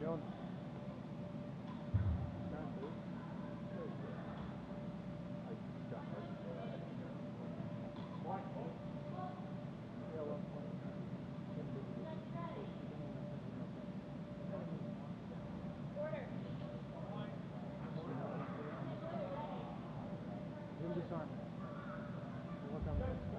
doing? Disarm. Welcome.